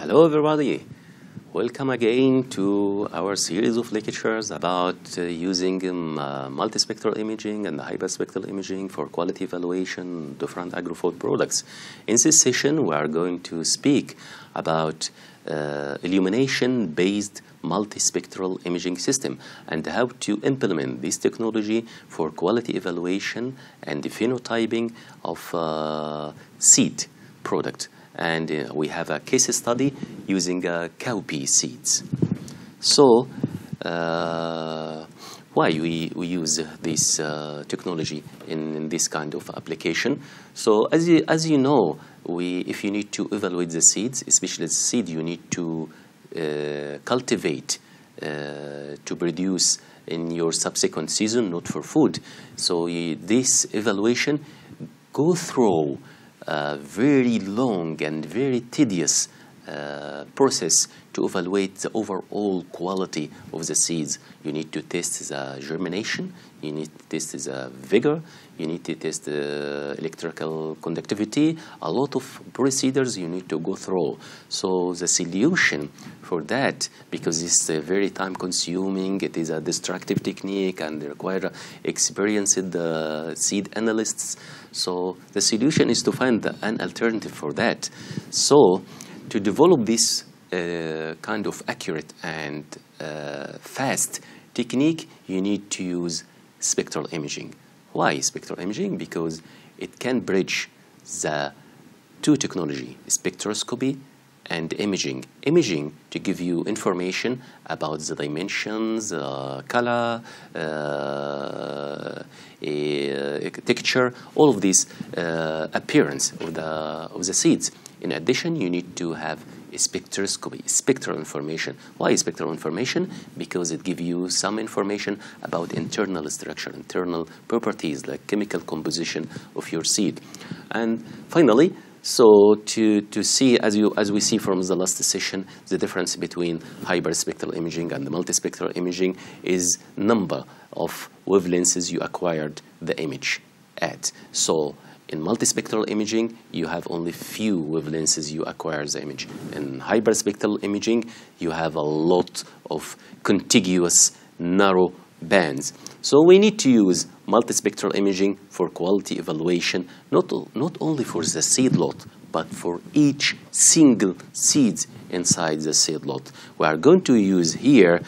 Hello, everybody. Welcome again to our series of lectures about uh, using um, uh, multispectral imaging and hyperspectral imaging for quality evaluation of different agrofood products. In this session, we are going to speak about uh, illumination-based multispectral imaging system and how to implement this technology for quality evaluation and the phenotyping of uh, seed product and uh, we have a case study using uh, cowpea seeds. So, uh, why we, we use this uh, technology in, in, this kind of application? So, as you, as you know, we, if you need to evaluate the seeds, especially the seed you need to uh, cultivate uh, to produce in your subsequent season, not for food. So, this evaluation go through Uh, very long and very tedious uh, process to evaluate the overall quality of the seeds. You need to test the germination, you need to test the vigor, you need to test the electrical conductivity, a lot of procedures you need to go through. So the solution for that, because it's uh, very time consuming, it is a destructive technique and require experienced uh, seed analysts. So the solution is to find an alternative for that. So to develop this uh, kind of accurate and uh, fast technique, you need to use spectral imaging. Why spectral imaging? Because it can bridge the two technology, spectroscopy and imaging. Imaging to give you information about the dimensions, uh, color, uh, texture, all of these uh, appearance of the, of the seeds. In addition, you need to have spectroscopy, spectral information. Why spectral information? Because it gives you some information about internal structure, internal properties like chemical composition of your seed. And finally, so to, to see, as, you, as we see from the last session, the difference between hyperspectral imaging and the multispectral imaging is number of wavelengths you acquired the image at. So in multispectral imaging, you have only few wavelengths you acquire the image. In hyperspectral imaging, you have a lot of contiguous narrow bands. So we need to use multispectral imaging for quality evaluation, not, not only for the seed lot, but for each single seeds inside the seed lot. We are going to use here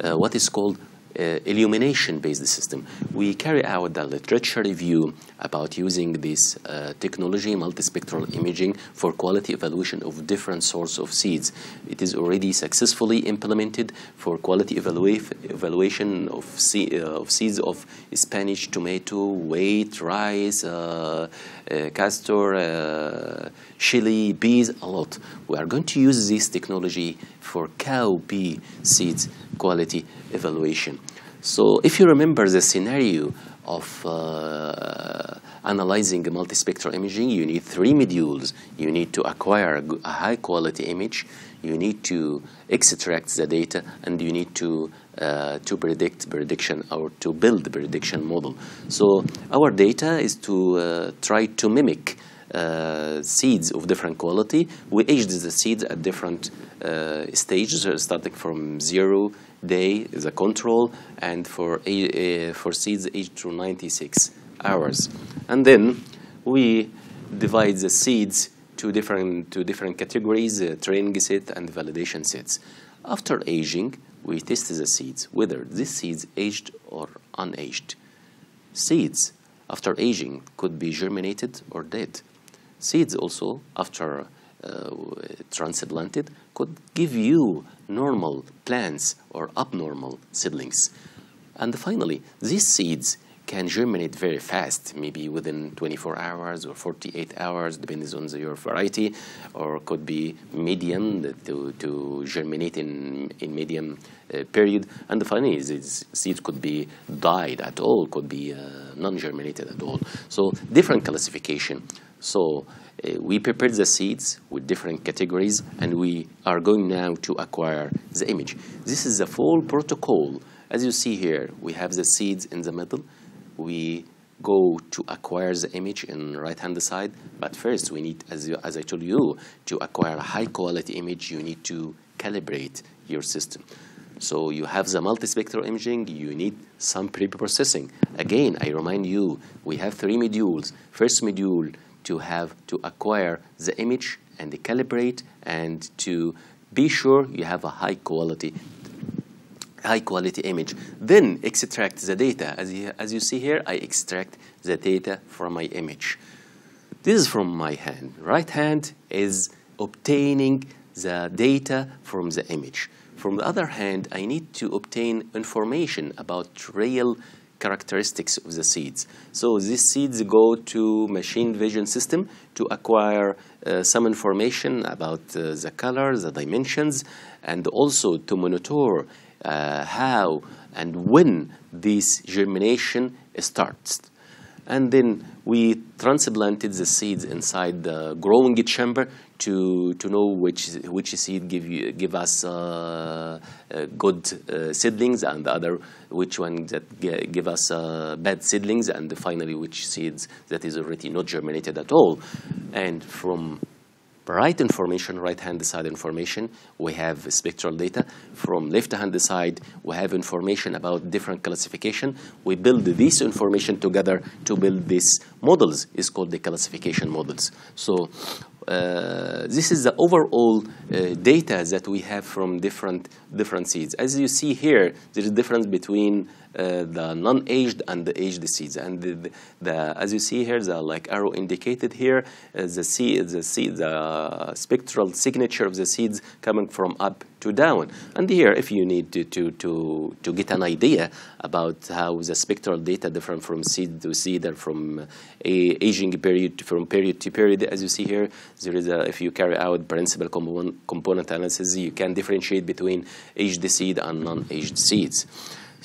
uh, what is called illumination-based system. We carry out the literature review about using this uh, technology, multispectral imaging, for quality evaluation of different sorts of seeds. It is already successfully implemented for quality evalua evaluation of, se uh, of, seeds of Spanish tomato, wheat, rice, uh, uh, castor, uh, chili, bees, a lot. We are going to use this technology for cow pea seeds quality evaluation. So if you remember the scenario of uh, analyzing multispectral imaging, you need three modules. You need to acquire a high quality image, you need to extract the data, and you need to uh, to predict prediction or to build the prediction model. So our data is to uh, try to mimic uh, seeds of different quality. We aged the seeds at different uh, stages, starting from zero day is a control, and for for seeds aged to 96 hours. And then we divide the seeds to different to different categories: uh, training set and validation sets. After aging, we test the seeds whether these seeds aged or unaged. Seeds after aging could be germinated or dead. Seeds also after uh, transplanted could give you normal plants or abnormal seedlings. And finally, these seeds can germinate very fast, maybe within 24 hours or 48 hours, depending on the, your variety, or could be medium to, to germinate in, in medium uh, period. And finally, these seeds could be died at all, could be uh, non-germinated at all. So different classification. So uh, we prepared the seeds with different categories, and we are going now to acquire the image. This is the full protocol. As you see here, we have the seeds in the middle. We go to acquire the image in right-hand side. But first, we need, as, you, as I told you, to acquire a high-quality image, you need to calibrate your system. So you have the multispectral imaging, you need some pre-processing. Again, I remind you, we have three modules. First module, to have to acquire the image and calibrate and to be sure you have a high quality high quality image. Then extract the data. As you, as you see here, I extract the data from my image. This is from my hand. Right hand is obtaining the data from the image. From the other hand, I need to obtain information about real characteristics of the seeds. So these seeds go to machine vision system to acquire uh, some information about uh, the color, the dimensions, and also to monitor uh, how and when this germination starts. And then we transplanted the seeds inside the growing chamber to, to know which, which seed give, you, give us uh, uh, good uh, seedlings and the other which one that give us uh, bad seedlings and finally which seeds that is already not germinated at all. And from right information, right-hand side information, we have spectral data. From left-hand side, we have information about different classification. We build this information together to build these models. It's called the classification models. So uh, this is the overall uh, data that we have from different different seeds. As you see here, there is a difference between uh, the non-aged and the aged seeds. And the, the, the, as you see here, the like arrow indicated here, uh, the seed, the seed, the spectral signature of the seeds coming from up to down. And here, if you need to, to, to, to get an idea about how the spectral data different from seed to seed or from aging period from period to period, as you see here, there is a, if you carry out principal component, component analysis, you can differentiate between aged seed and non-aged seeds.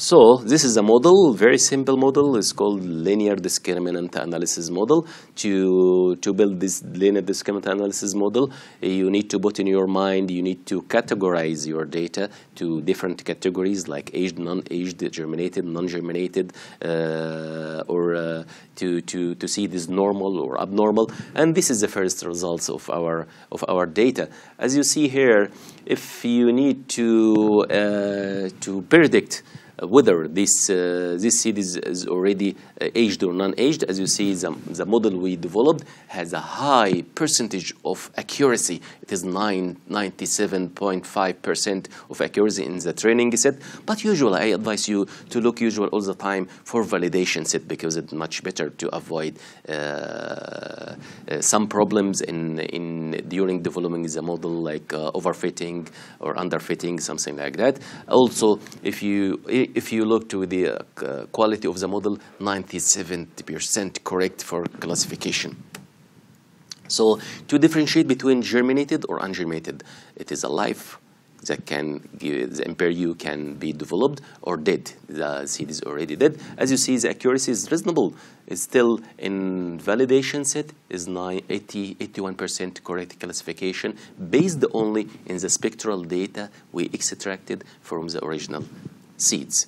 So this is a model, very simple model. It's called linear discriminant analysis model. To, to build this linear discriminant analysis model, you need to put in your mind, you need to categorize your data to different categories like aged, non-aged, germinated, non-germinated, uh, or uh, to, to, to see this normal or abnormal. And this is the first results of our, of our data. As you see here, if you need to, uh, to predict whether this uh, this seed is, is already uh, aged or non-aged. As you see, the, the model we developed has a high percentage of accuracy. It is 97.5% of accuracy in the training set. But usually, I advise you to look usual all the time for validation set because it's much better to avoid uh, uh some problems in, in during developing the model, like uh, overfitting or underfitting, something like that. Also, if you if you look to the uh, quality of the model, 97% correct for classification. So to differentiate between germinated or ungerminated, it is alive that can give, the embryo can be developed or dead. The seed is already dead. As you see, the accuracy is reasonable. It's still in validation set is 80, 81% correct classification based only in the spectral data we extracted from the original seeds.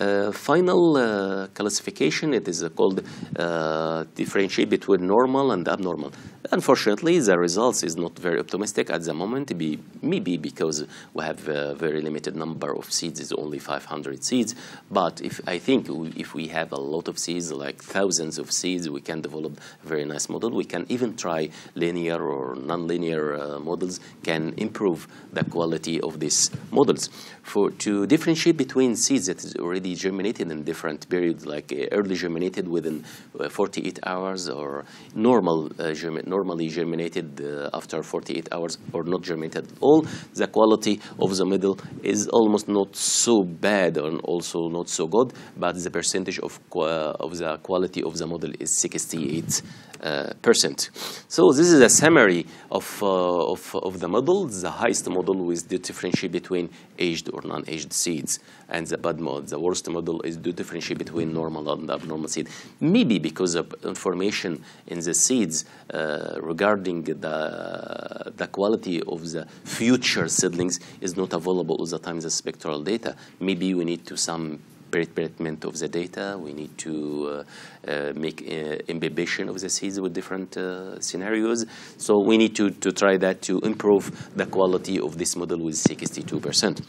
Uh, final uh, classification, it is uh, called uh, differentiate between normal and abnormal. Unfortunately, the results is not very optimistic at the moment, be, maybe because we have a very limited number of seeds, it's only 500 seeds. But if I think if we have a lot of seeds, like thousands of seeds, we can develop a very nice model. We can even try linear or nonlinear uh, models, can improve the quality of these models. For To differentiate between seeds that is already germinated in different periods, like uh, early germinated within uh, 48 hours or normal uh, germ normally germinated after 48 hours or not germinated at all, the quality of the middle is almost not so bad and also not so good, but the percentage of, of the quality of the model is 68 uh, percent. So this is a summary of, of, of, the model. The highest model with the differentiate between aged or non-aged seeds. And the bad model, the worst model is the differentiate between normal and abnormal seed. Maybe because of information in the seeds uh, regarding the, the quality of the future seedlings is not available all the time the spectral data. Maybe we need to some pre-treatment of the data. We need to uh, uh, make uh, imbibition of the seeds with different uh, scenarios. So we need to, to try that to improve the quality of this model with 62%.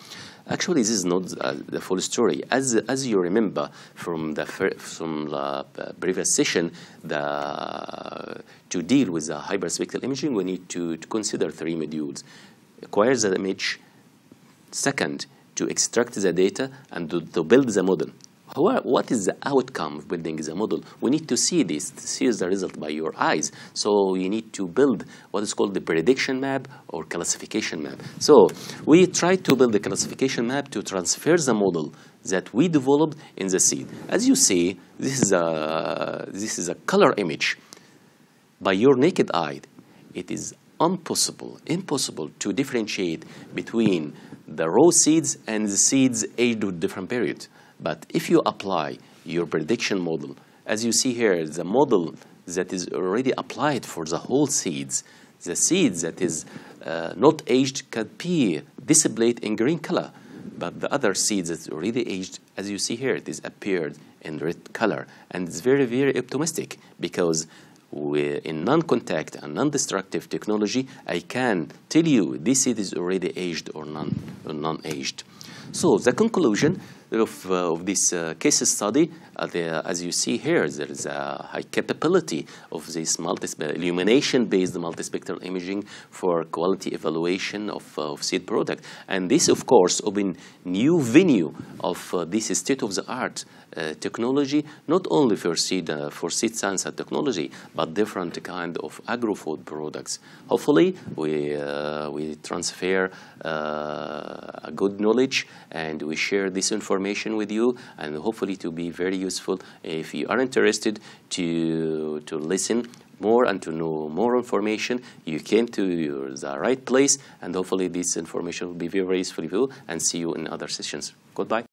Actually, this is not uh, the full story. As, as you remember from the, from the uh, previous session, the, to deal with the hyperspectral imaging, we need to, to consider three modules. Acquire the image, second, to extract the data and to, to build the model. What is the outcome of building the model? We need to see this, to see the result by your eyes. So you need to build what is called the prediction map or classification map. So we try to build the classification map to transfer the model that we developed in the seed. As you see, this is a, this is a color image. By your naked eye, it is impossible, impossible to differentiate between the raw seeds and the seeds aged with different periods. But if you apply your prediction model, as you see here, the model that is already applied for the whole seeds, the seeds that is uh, not aged can be displayed in green color. But the other seeds that's already aged, as you see here, it is appeared in red color. And it's very, very optimistic because in non-contact and non-destructive technology, I can tell you this seed is already aged or non-aged. So the conclusion of, uh, of this uh, case study, uh, the, as you see here, there is a high capability of this illumination-based multispectral imaging for quality evaluation of, of seed product. And this, of course, open new venue of this state-of-the-art technology, not only for seed, for seed science and technology, but different kind of agro-food products. Hopefully, we, we transfer a good knowledge and we share this information with you and hopefully to be very useful if you are interested to, to listen more and to know more information, you came to your, the right place, and hopefully this information will be very useful for you, and see you in other sessions. Goodbye.